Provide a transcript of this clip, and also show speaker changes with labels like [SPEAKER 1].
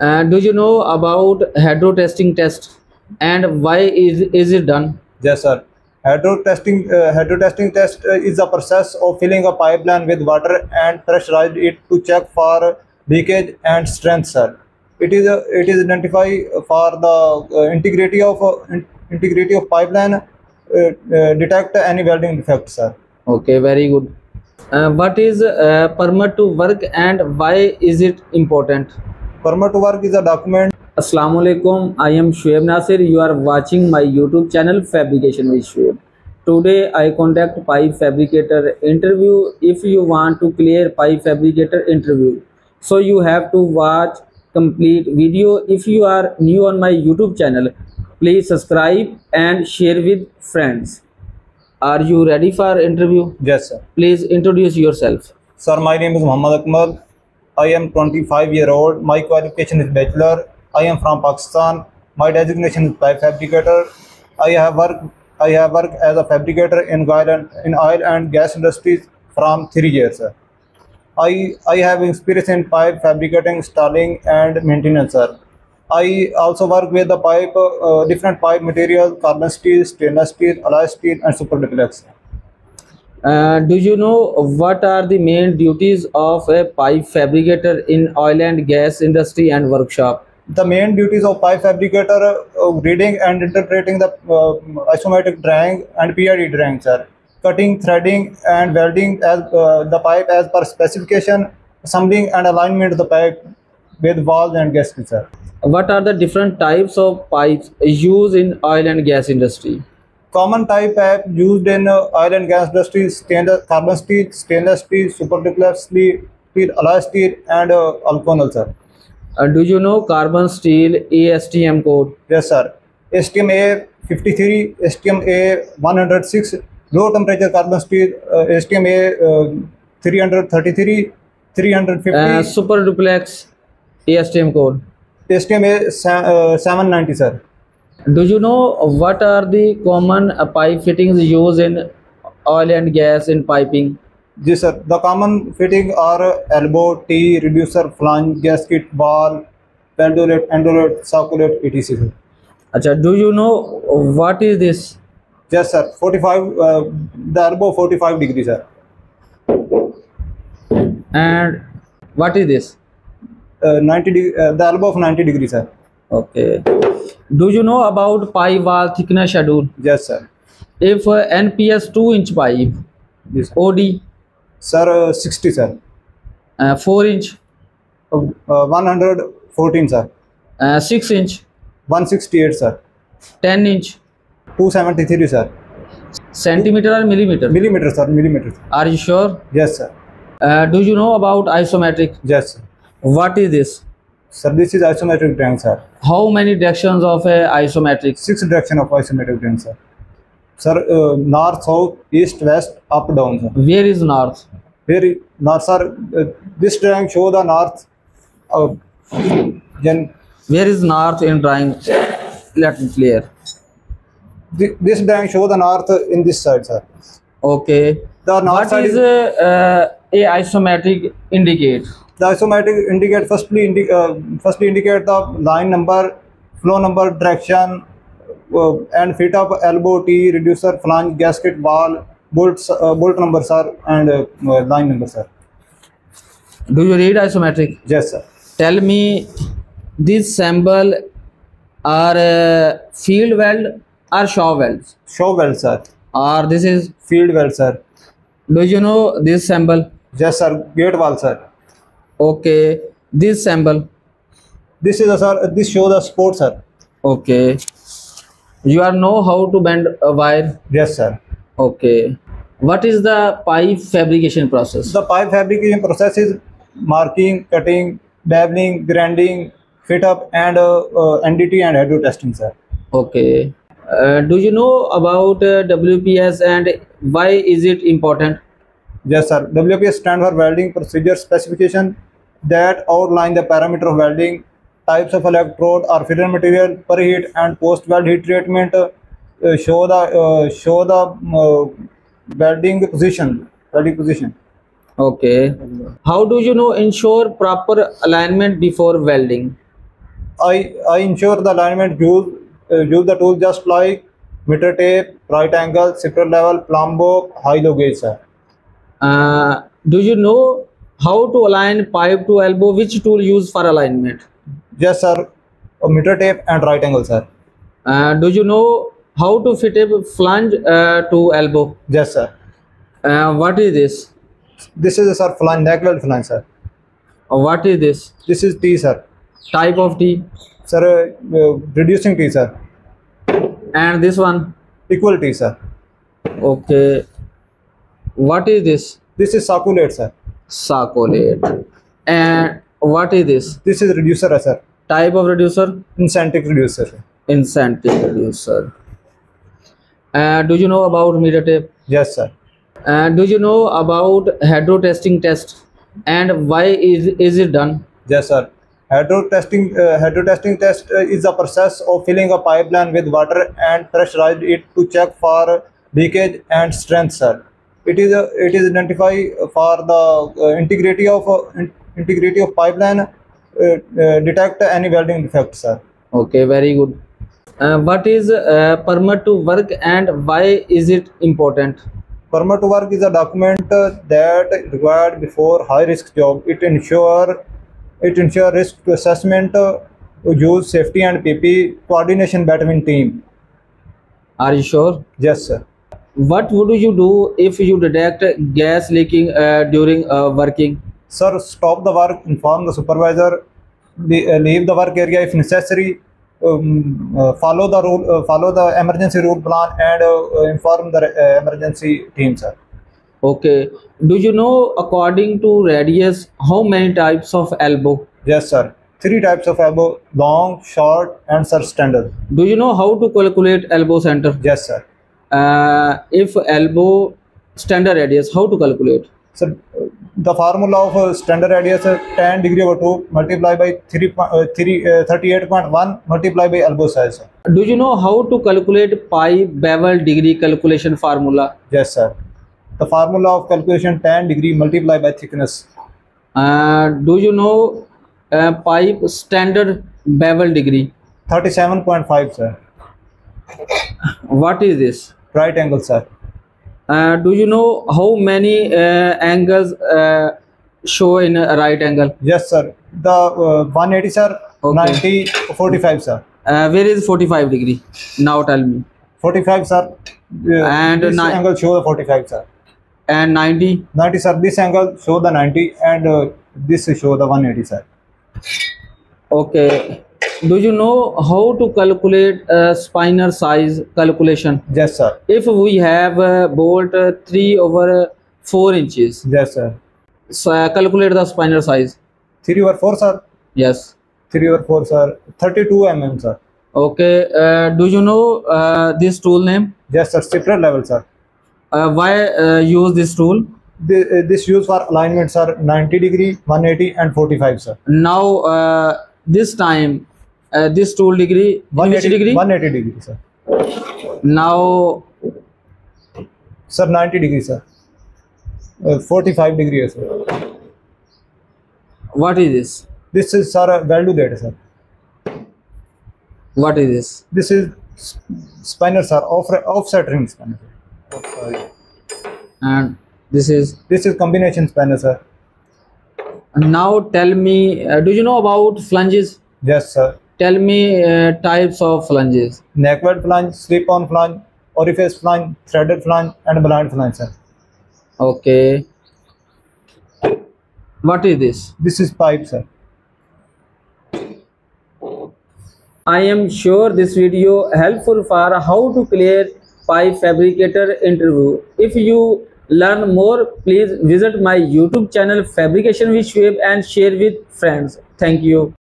[SPEAKER 1] Uh, do you know about hydro testing test and why is, is it done?
[SPEAKER 2] Yes, sir. Hydro testing, uh, hydro testing test uh, is a process of filling a pipeline with water and pressurize it to check for leakage and strength, sir. It is uh, it is identify for the uh, integrity of uh, in- integrity of pipeline, detect any welding defect, sir.
[SPEAKER 1] Okay, very good. Uh, what is uh, permit to work and why is it important?
[SPEAKER 2] Permit work is
[SPEAKER 1] document अस्सलाम I am Shoaib Nasir you are watching my YouTube channel fabrication with Shoaib today I contact pipe fabricator interview if you want to clear pipe fabricator interview so you have to watch complete video if you are new on my YouTube channel please subscribe and share with friends Are you ready for interview?
[SPEAKER 2] Yes, sir.
[SPEAKER 1] Please introduce yourself.
[SPEAKER 2] Sir, my name is Muhammad Akmal. I am 25 year old. My qualification is bachelor. I am from Pakistan. My designation is pipe fabricator. I have worked. I have worked as a fabricator in oil and, in oil and gas industries from three years. I I have experience in pipe fabricating, installing, and maintenance. I also work with the pipe, uh, different pipe materials, carbon steel, stainless steel, alloy steel, and super duplex.
[SPEAKER 1] Uh, do you know what are the main duties of a pipe fabricator in oil and gas industry and workshop?
[SPEAKER 2] the main duties of pipe fabricator uh, reading and interpreting the uh, isometric drawing and PID drawing, sir. Cutting, threading, and welding as uh, the pipe as per specification, assembling and alignment of the pipe with valves and gaskets, sir.
[SPEAKER 1] What are the different types of pipes used in oil and gas industry?
[SPEAKER 2] Common type pipe used in uh, oil and gas industry: stainless, carbon steel, stainless steel, super duplex steel, steel, alloy steel, and uh, alconal, sir.
[SPEAKER 1] Uh, do you know carbon steel ASTM code?
[SPEAKER 2] Yes, sir. STM A53, STM A106, low temperature carbon steel, uh, STM A uh, 333, 350,
[SPEAKER 1] Uh, super duplex ASTM code.
[SPEAKER 2] STM A uh, 790, sir.
[SPEAKER 1] Do you know what are the common uh, pipe fittings used in oil and gas in piping?
[SPEAKER 2] Yes, sir. The common fitting are elbow, T, reducer, flange, gasket, ball, pendulate, endolate, circulate, etc.
[SPEAKER 1] Acha, do you know what is this?
[SPEAKER 2] Yes, sir. 45, uh, the elbow 45 degrees, sir.
[SPEAKER 1] And what is this?
[SPEAKER 2] Uh, 90 uh, the elbow of 90 degrees, sir.
[SPEAKER 1] Okay. Do you know about pipe wall thickness schedule?
[SPEAKER 2] Yes, sir.
[SPEAKER 1] If uh, NPS 2 inch pipe,
[SPEAKER 2] Yes, sir.
[SPEAKER 1] OD
[SPEAKER 2] Sir, uh, 60, sir.
[SPEAKER 1] uh, 4 inch,
[SPEAKER 2] Uh, 114 sir
[SPEAKER 1] uh, 6 inch,
[SPEAKER 2] 168 sir
[SPEAKER 1] 10 inch,
[SPEAKER 2] 273 sir
[SPEAKER 1] centimeter or millimeter?
[SPEAKER 2] millimeter sir millimeter sir.
[SPEAKER 1] Are you sure?
[SPEAKER 2] yes sir
[SPEAKER 1] Uh, do you know about isometric?
[SPEAKER 2] yes sir.
[SPEAKER 1] What is this?
[SPEAKER 2] Sir this is isometric drawing sir
[SPEAKER 1] How many directions of a isometric?
[SPEAKER 2] six direction of isometric drawing sir sir uh, north south east west up down sir
[SPEAKER 1] Where is north?
[SPEAKER 2] very north sir uh, this drawing show the north uh, then
[SPEAKER 1] Where is north in drawing? Let me clear.
[SPEAKER 2] thi- this drawing show the north in this side sir
[SPEAKER 1] Okay.
[SPEAKER 2] the north
[SPEAKER 1] What
[SPEAKER 2] side
[SPEAKER 1] is uh, uh, a isometric indicate?
[SPEAKER 2] The isometric indicate firstly indi- uh, firstly indicate the line number, flow number, direction, uh, and fit up elbow T, reducer, flange, gasket, ball, bolts, uh, bolt number, sir, and uh, uh, line number, sir.
[SPEAKER 1] Do you read isometric?
[SPEAKER 2] Yes, sir.
[SPEAKER 1] Tell me this symbol are uh, field weld or shaw welds?
[SPEAKER 2] Show well, sir.
[SPEAKER 1] Or this is,
[SPEAKER 2] Field well, sir.
[SPEAKER 1] do you know this symbol?
[SPEAKER 2] Yes, sir. Gate wall, sir.
[SPEAKER 1] Okay. This symbol.
[SPEAKER 2] This is a sir. This show the sport, sir.
[SPEAKER 1] Okay. You are know how to bend a wire.
[SPEAKER 2] Yes, sir.
[SPEAKER 1] Okay. What is the pipe fabrication process?
[SPEAKER 2] The pipe fabrication process is marking, cutting, beveling, grinding, fit up, and uh, uh, NDT and hydro testing, sir.
[SPEAKER 1] Okay. Uh, do you know about uh, WPS and why is it important?
[SPEAKER 2] Yes, sir. WPS stand for welding procedure specification that outline the parameter of welding, types of electrode or filler material, preheat and post weld heat treatment, uh, show the uh, show the uh, welding position, welding position.
[SPEAKER 1] Okay. How do you know ensure proper alignment before welding?
[SPEAKER 2] I, I ensure the alignment use, uh, use the tool just like meter tape, right angle, zipper level, plumbo, high-low gauge, sir.
[SPEAKER 1] Uh, do you know how to align pipe to elbow? Which tool use for alignment?
[SPEAKER 2] Yes, sir. A meter tape and right angle, sir.
[SPEAKER 1] Uh, do you know how to fit a flange uh, to elbow?
[SPEAKER 2] Yes, sir.
[SPEAKER 1] Uh, what is this?
[SPEAKER 2] This is, sir, flange, neck weld flange, sir.
[SPEAKER 1] Uh, what is this?
[SPEAKER 2] This is T, sir.
[SPEAKER 1] Type of T.
[SPEAKER 2] Sir, uh, uh, reducing T, sir.
[SPEAKER 1] And this one.
[SPEAKER 2] Equal T, sir.
[SPEAKER 1] Okay. What is this?
[SPEAKER 2] This is circulate, sir.
[SPEAKER 1] Sockolet. And what is this?
[SPEAKER 2] This is reducer, sir.
[SPEAKER 1] Type of reducer?
[SPEAKER 2] Eccentric reducer.
[SPEAKER 1] Eccentric reducer. and do you know about meter tape?
[SPEAKER 2] Yes, sir.
[SPEAKER 1] Uh, do you know about hydro testing test and why is is it done?
[SPEAKER 2] Yes, sir. Hydro testing, uh, hydro testing test uh, is a process of filling a pipeline with water and pressurize it to check for leakage and strength, sir. It is uh, it is identify for the uh, integrity of uh, integrity of pipeline, uh, detect any welding defect, sir.
[SPEAKER 1] Okay, very good. Uh, what is uh, permit to work and why is it important?
[SPEAKER 2] Permit to work is a document that required before high risk job. It ensure it ensure risk assessment, uh, use safety and PP coordination between team.
[SPEAKER 1] Are you sure?
[SPEAKER 2] Yes, sir.
[SPEAKER 1] What would you do if you detect gas leaking uh, during uh, working?
[SPEAKER 2] Sir, stop the work, inform the supervisor, uh, leave the work area if necessary, um, uh, follow the rule, uh, follow the emergency rule plan, and uh, inform the emergency team, sir.
[SPEAKER 1] Okay. Do you know according to radius how many types of elbow?
[SPEAKER 2] Yes, sir. Three types of elbow: long, short, and sir standard.
[SPEAKER 1] Do you know how to calculate elbow center?
[SPEAKER 2] Yes, sir.
[SPEAKER 1] Uh, if elbow standard radius, how to calculate?
[SPEAKER 2] So the formula of uh, standard radius uh, tan degree over 2 multiplied by 3, po- uh, 3 uh, 38.1 multiplied by elbow size.
[SPEAKER 1] Do you know how to calculate pi bevel degree calculation formula?
[SPEAKER 2] Yes, sir. The formula of calculation 10 degree multiplied by thickness.
[SPEAKER 1] Uh, do you know uh, pipe standard bevel degree?
[SPEAKER 2] 37.5, sir.
[SPEAKER 1] What is this?
[SPEAKER 2] Right angle, sir.
[SPEAKER 1] Uh, do you know how many uh, angles uh, show in a right angle?
[SPEAKER 2] Yes, sir. The uh, 180, sir.
[SPEAKER 1] Okay.
[SPEAKER 2] 90, 45, sir.
[SPEAKER 1] Uh, where is 45 degree? Now tell me.
[SPEAKER 2] 45, sir. Uh,
[SPEAKER 1] And
[SPEAKER 2] this angle show the 45, sir.
[SPEAKER 1] And 90?
[SPEAKER 2] 90, sir. This angle show the 90 and uh, this show the 180, sir.
[SPEAKER 1] Okay. Do you know how to calculate uh, spinner size calculation?
[SPEAKER 2] Yes, sir.
[SPEAKER 1] If we have a bolt uh, 3 over uh, 4 inches,
[SPEAKER 2] Yes, sir.
[SPEAKER 1] so uh, calculate the spinner size.
[SPEAKER 2] 3 over 4, sir.
[SPEAKER 1] Yes.
[SPEAKER 2] 3 over 4, sir. 32 mm, sir.
[SPEAKER 1] Okay. Uh, do you know uh, this tool name?
[SPEAKER 2] Yes, sir. Spirit level, sir.
[SPEAKER 1] Uh, why uh, use this tool?
[SPEAKER 2] This, uh, this used for alignment, sir. 90 degree, 180 and 45, sir.
[SPEAKER 1] Now uh, this time uh, this tool degree in which
[SPEAKER 2] 180
[SPEAKER 1] degree?
[SPEAKER 2] 180 degree, sir.
[SPEAKER 1] Now
[SPEAKER 2] Sir, 90 degree, sir. Uh, 45 degree, sir.
[SPEAKER 1] what is this?
[SPEAKER 2] This is, sir, a value data, sir.
[SPEAKER 1] What is this?
[SPEAKER 2] This is spinner, sir. Off, offset ring spanner. sir.
[SPEAKER 1] And this is
[SPEAKER 2] This is combination spanner, sir.
[SPEAKER 1] now tell me uh, do you know about flanges?
[SPEAKER 2] Yes, sir.
[SPEAKER 1] Tell me uh, types of flanges.
[SPEAKER 2] Neck weld flange, slip-on flange, orifice flange, threaded flange, and blind flange, sir.
[SPEAKER 1] Okay. What is this?
[SPEAKER 2] This is pipe, sir.
[SPEAKER 1] I am sure this video helpful for how to clear pipe fabricator interview. If you learn more, please visit my YouTube channel Fabrication with Shoaib and share with friends. Thank you.